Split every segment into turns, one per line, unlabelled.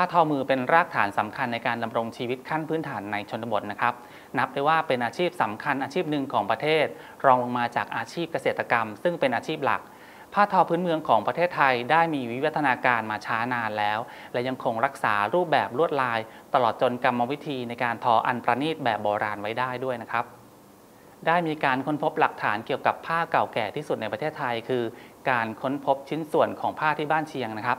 าทอมือเป็นรากฐานสำคัญในการดำรงชีวิตขั้นพื้นฐานในชนบทนะครับ นับได้ว่าเป็นอาชีพสำคัญอาชีพหนึ่งของประเทศ รองลงมาจากอาชีพเกษตรกรรม ซึ่งเป็นอาชีพหลัก ผ้าทอพื้นเมืองของประเทศไทยได้มีวิวัฒนาการมาช้านานแล้ว และยังคงรักษารูปแบบลวดลาย ตลอดจนกรรมวิธีในการทออันประณีตแบบโบราณไว้ได้ด้วยนะครับได้มีการค้นพบหลักฐานเกี่ยวกับผ้าเก่าแก่ที่สุดในประเทศไทย คือ การค้นพบชิ้นส่วนของผ้าที่บ้านเชียงนะครับ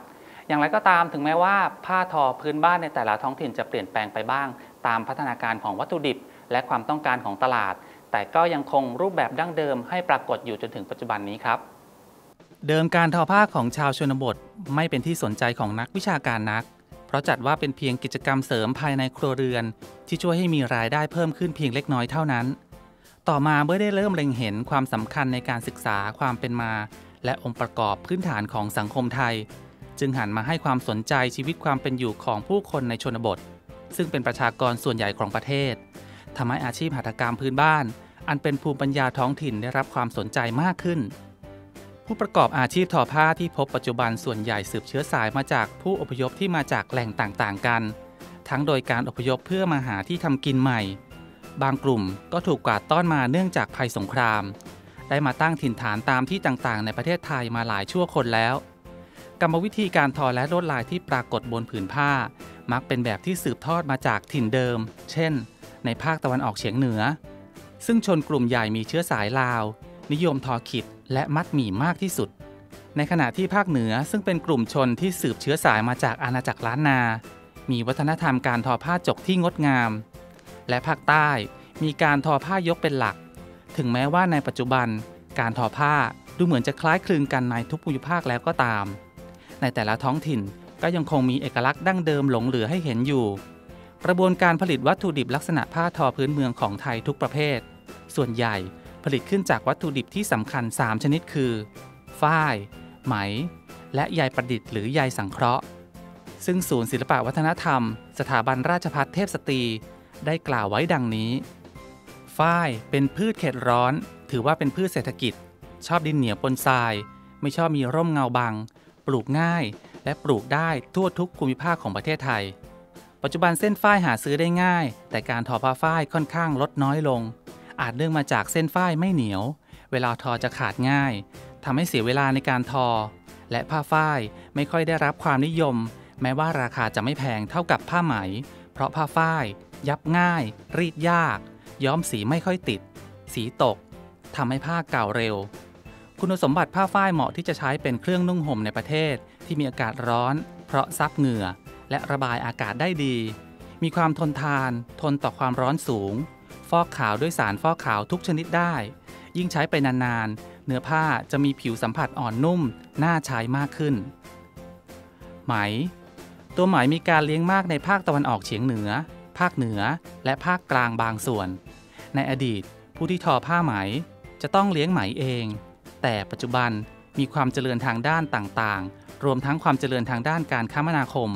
อย่างไรก็ตามถึงแม้ว่าผ้าทอพื้นบ้านในแต่ละท้องถิ่นจะเปลี่ยนแปลงไปบ้าง ตามพัฒนาการของวัตถุดิบ และความต้องการของตลาด แต่ก็ยังคงรูปแบบดั้งเดิมให้ปรากฏอยู่จนถึงปัจจุบันนี้ครับ เดิมการทอผ้าของชาวชนบทไม่เป็นที่สนใจของนักวิชาการนัก เพราะจัดว่าเป็นเพียงกิจกรรมเสริมภายในครัวเรือน ที่ช่วยให้มีรายได้เพิ่มขึ้นเพียงเล็กน้อยเท่านั้น ต่อมาเมื่อได้เริ่มเล็งเห็นความสำคัญในการศึกษาความเป็นมา และองค์ประกอบพื้นฐานของสังคมไทย จึงหันมาให้ความสนใจชีวิตความเป็นอยู่ของผู้คนในชนบท ซึ่งเป็นประชากรส่วนใหญ่ของประเทศทำให้อาชีพหัตถกรรมพื้นบ้าน อันเป็นภูมิปัญญาท้องถิ่นได้รับความสนใจมากขึ้น ผู้ประกอบอาชีพทอผ้าที่พบปัจจุบันส่วนใหญ่สืบเชื้อสายมาจากผู้อพยพที่มาจากแหล่งต่างๆ กัน ทั้งโดยการอพยพเพื่อมาหาที่ทำกินใหม่ บางกลุ่มก็ถูกกวาดต้อนมาเนื่องจากภัยสงคราม ได้มาตั้งถิ่นฐานตามที่ต่างๆ ในประเทศไทยมาหลายชั่วคนแล้ว กรรมวิธีการทอและลวดลายที่ปรากฏบนผืนผ้า มักเป็นแบบที่สืบทอดมาจากถิ่นเดิม เช่น ในภาคตะวันออกเฉียงเหนือ ซึ่งชนกลุ่มใหญ่มีเชื้อสายลาว นิยมทอขิดและมัดหมี่มากที่สุด ในขณะที่ภาคเหนือซึ่งเป็นกลุ่มชนที่สืบเชื้อสายมาจากอาณาจักรล้านนา มีวัฒนธรรมการทอผ้าจกที่งดงาม และภาคใต้มีการทอผ้ายกเป็นหลัก ถึงแม้ว่าในปัจจุบันการทอผ้าดูเหมือนจะคล้ายคลึงกันในทุกภูมิภาคแล้วก็ตาม ในแต่ละท้องถิ่นก็ยังคงมีเอกลักษณ์ดั้งเดิมหลงเหลือให้เห็นอยู่ กระบวนการผลิตวัตถุดิบลักษณะผ้าทอพื้นเมืองของไทยทุกประเภท ส่วนใหญ่ผลิตขึ้นจากวัตถุดิบที่สำคัญ 3 ชนิดคือ ฝ้าย ไหม และใยประดิษฐ์หรือใยสังเคราะห์ ซึ่งศูนย์ศิลปวัฒนธรรม สถาบันราชภัฏเทพสตรี ได้กล่าวไว้ดังนี้ ฝ้ายเป็นพืชเขตร้อน ถือว่าเป็นพืชเศรษฐกิจ ชอบดินเหนียวปนทราย ไม่ชอบมีร่มเงาบัง ปลูกง่าย และปลูกได้ทั่วทุกภูมิภาคของประเทศไทย ปัจจุบันเส้นฝ้ายหาซื้อได้ง่าย แต่การทอผ้าฝ้ายค่อนข้างลดน้อยลง อาจเนื่องมาจากเส้นฝ้ายไม่เหนียว เวลาทอจะขาดง่ายทำให้เสียเวลาในการทอ และผ้าฝ้ายไม่ค่อยได้รับความนิยม แม้ว่าราคาจะไม่แพงเท่ากับผ้าไหม เพราะผ้าฝ้าย ยับง่าย รีดยาก ย้อมสีไม่ค่อยติด สีตกทำให้ผ้าเก่าเร็ว คุณสมบัติผ้าฝ้ายเหมาะที่จะใช้เป็นเครื่องนุ่งห่มในประเทศ ที่มีอากาศร้อน เพราะซับเหงื่อ และระบายอากาศได้ดี มีความทนทาน ทนต่อความร้อนสูง ฟอกขาวด้วยสารฟอกขาวทุกชนิดได้ ยิ่งใช้ไปนานๆ เนื้อผ้าจะมีผิวสัมผัสอ่อนนุ่ม น่าใช้มากขึ้น ไหม ตัวไหมมีการเลี้ยงมากในภาคตะวันออกเฉียงเหนือ ภาคเหนือ และภาคกลางบางส่วน ในอดีต ผู้ที่ทอผ้าไหม จะต้องเลี้ยงไหมเอง แต่ปัจจุบันมีความเจริญทางด้านต่างๆ รวมทั้งความเจริญทางด้านการคมนาคม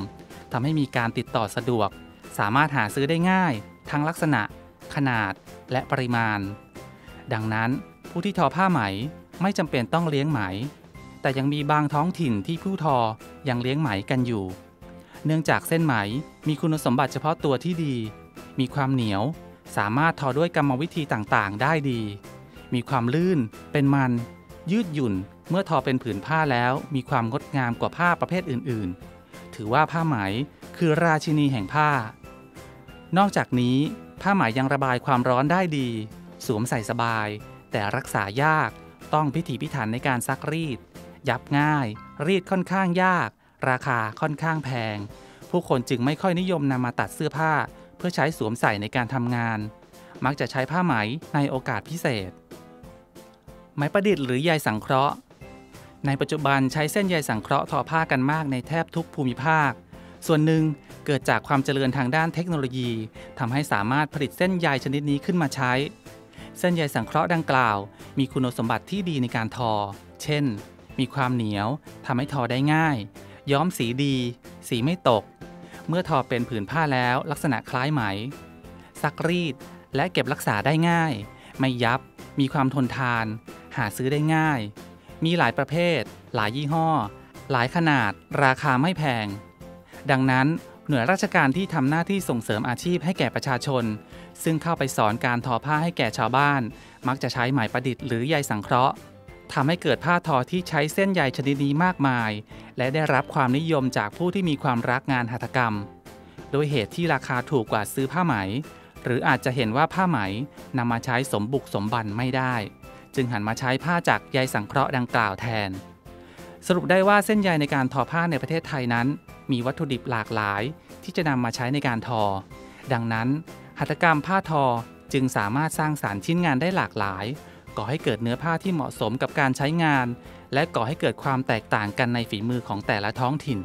ทำให้มีการติดต่อสะดวก สามารถหาซื้อได้ง่าย ทั้งลักษณะ ขนาด และปริมาณ ดังนั้นผู้ที่ทอผ้าไหมไม่จำเป็นต้องเลี้ยงไหม แต่ยังมีบางท้องถิ่นที่ผู้ทอยังเลี้ยงไหมกันอยู่ เนื่องจากเส้นไหมมีคุณสมบัติเฉพาะตัวที่ดี มีความเหนียว สามารถทอด้วยกรรมวิธีต่างๆ ได้ดี มีความลื่น เป็นมัน ยืดหยุ่น เมื่อทอเป็นผืนผ้าแล้วมีความงดงามกว่าผ้าประเภทอื่น ๆ ถือว่าผ้าไหมคือราชินีแห่งผ้า นอกจากนี้ ผ้าไหมยังระบายความร้อนได้ดี สวมใส่สบาย แต่รักษายากต้องพิถีพิถันในการซักรีด ยับง่าย รีดค่อนข้างยาก ราคาค่อนข้างแพง ผู้คนจึงไม่ค่อยนิยมนำมาตัดเสื้อผ้า เพื่อใช้สวมใส่ในการทำงาน มักจะใช้ผ้าไหมในโอกาสพิเศษ ไหมประดิษฐ์หรือใยสังเคราะห์ ในปัจจุบันใช้เส้นใยสังเคราะห์ทอผ้ากันมากในแทบทุกภูมิภาค ส่วนหนึ่งเกิดจากความเจริญทางด้านเทคโนโลยีทำให้สามารถผลิตเส้นใยชนิดนี้ขึ้นมาใช้ เส้นใยสังเคราะห์ดังกล่าว มีคุณสมบัติที่ดีในการทอ เช่น มีความเหนียวทำให้ทอได้ง่าย ย้อมสีดี สีไม่ตก เมื่อทอเป็นผืนผ้าแล้วลักษณะคล้ายไหม ซักรีดและเก็บรักษาได้ง่าย ไม่ยับ มีความทนทาน หาซื้อได้ง่าย มีหลายประเภท หลายยี่ห้อ หลายขนาด ราคาไม่แพง ดังนั้นหน่วยราชการที่ทำหน้าที่ส่งเสริมอาชีพให้แก่ประชาชน ซึ่งเข้าไปสอนการทอผ้าให้แก่ชาวบ้าน มักจะใช้ไหมประดิษฐ์หรือใยสังเคราะห์ทำให้เกิดผ้าทอที่ใช้เส้นใยชนิดนี้มากมาย และได้รับความนิยมจากผู้ที่มีความรักงานหัตถกรรม โดยเหตุที่ราคาถูกกว่าซื้อผ้าไหม หรืออาจจะเห็นว่าผ้าไหมนำมาใช้สมบุกสมบันไม่ได้ จึงหันมาใช้ผ้าจากใยสังเคราะห์ดังกล่าวแทน สรุปได้ว่าเส้นใยในการทอผ้าในประเทศไทยนั้น มีวัตถุดิบหลากหลาย ที่จะนำมาใช้ในการทอ ดังนั้น หัตถกรรมผ้าทอจึงสามารถสร้างสารรค์ชิ้นงานได้หลากหลาย ก่อให้เกิดเนื้อผ้าที่เหมาะสมกับการใช้งาน และก่อให้เกิดความแตกต่างกันในฝีมือของแต่ละท้องถิ่น